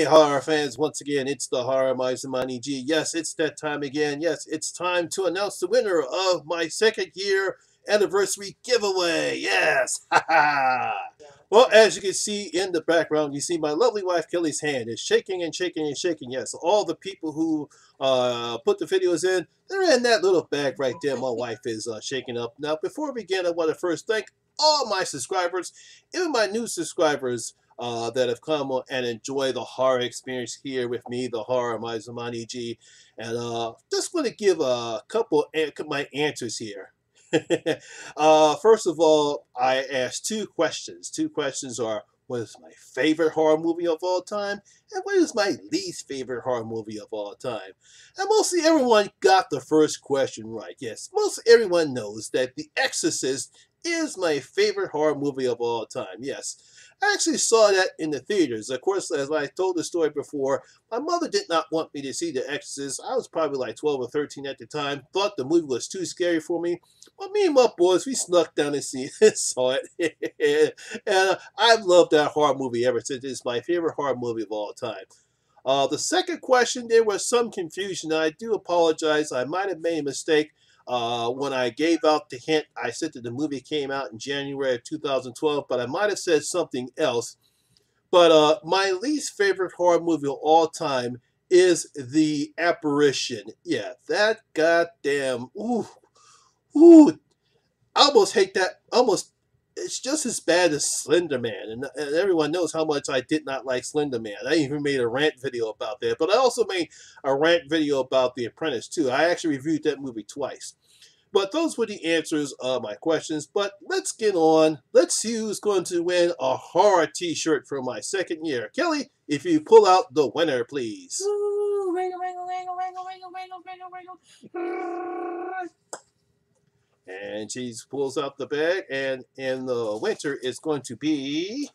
horror fans, once again, it's the Horror Monty G. Yes, it's that time again. Yes, it's time to announce the winner of my second year anniversary giveaway. Yes, Well, as you can see in the background, you see my lovely wife Kelly's hand is shaking and shaking and shaking. Yes, all the people who uh, put the videos in, they're in that little bag right there. My wife is uh, shaking up. Now, before we begin, I want to first thank all my subscribers, even my new subscribers uh, that have come and enjoy the horror experience here with me, the horror Miser Monty G. And uh, just want to give a couple of my answers here. uh, first of all, I asked two questions. Two questions are what is my favorite horror movie of all time and what is my least favorite horror movie of all time and mostly everyone got the first question right yes most everyone knows that the exorcist is my favorite horror movie of all time yes I actually saw that in the theaters. Of course, as I told the story before, my mother did not want me to see The Exorcist. I was probably like 12 or 13 at the time. Thought the movie was too scary for me. But me and my boys, we snuck down and see and saw it. and uh, I've loved that horror movie ever since. It's my favorite horror movie of all time. Uh, the second question, there was some confusion. I do apologize. I might have made a mistake. Uh, when I gave out the hint, I said that the movie came out in January of 2012, but I might have said something else. But uh, my least favorite horror movie of all time is The Apparition. Yeah, that goddamn, ooh, ooh, I almost hate that, almost it's just as bad as Slender Man, and, and, everyone knows how much I did not like Slender Man. I even made a rant video about that, but I also made a rant video about The Apparition too. I actually reviewed that movie twice. But those were the answers of my questions. But let's get on. Let's see who's going to win a horror T-shirt for my second year. Kelly, if you pull out the winner, please. Ooh, And she pulls out the bag, and in the winter, it's going to be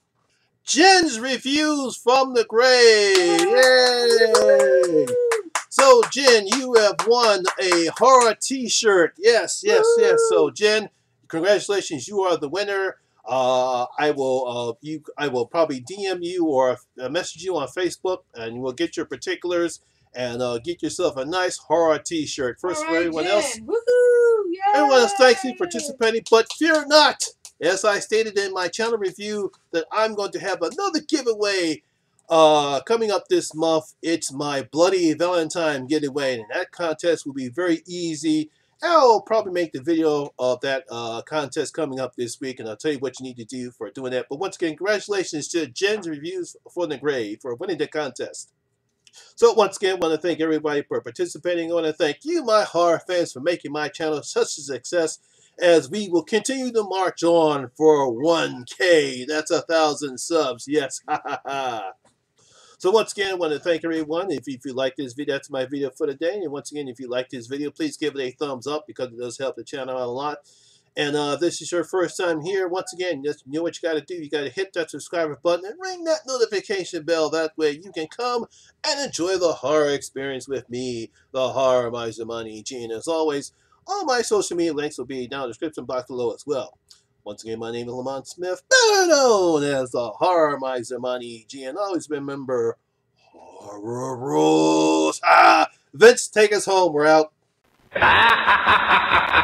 Jen's Reviews from the Grave. Yay! So, Jen, you have won a horror T-shirt. Yes, yes, Woo! yes. So, Jen, congratulations! You are the winner. Uh, I will uh, you I will probably DM you or uh, message you on Facebook, and you will get your particulars and uh, get yourself a nice horror T-shirt. First, right, for everyone Jen. else. Everyone else, thanks for participating, but fear not. As I stated in my channel review, that I'm going to have another giveaway uh, coming up this month. It's my Bloody Valentine giveaway, and that contest will be very easy. I'll probably make the video of that uh, contest coming up this week, and I'll tell you what you need to do for doing that. But once again, congratulations to Jen's Reviews for the Grave for winning the contest. So once again, I want to thank everybody for participating. I want to thank you, my horror fans, for making my channel such a success as we will continue to march on for 1K. That's a thousand subs. Yes. So once again, I want to thank everyone. If, if you like this video, that's my video for today. And once again, if you like this video, please give it a thumbs up because it does help the channel out a lot. And uh, this is your first time here, once again, just you know what you got to do. You got to hit that subscriber button and ring that notification bell. That way you can come and enjoy the horror experience with me, the Horror Miser Monty Gene. As always, all my social media links will be down in the description box below as well. Once again, my name is Lamont Smith, better known as the Horror Miser Monty G. And always remember, horror rules. Ah, Vince, take us home. We're out.